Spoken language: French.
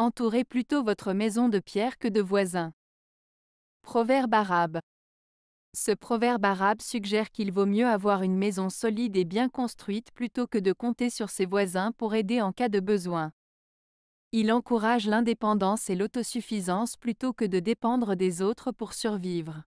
Entourez plutôt votre maison de pierre que de voisins. Proverbe arabe. Ce proverbe arabe suggère qu'il vaut mieux avoir une maison solide et bien construite plutôt que de compter sur ses voisins pour aider en cas de besoin. Il encourage l'indépendance et l'autosuffisance plutôt que de dépendre des autres pour survivre.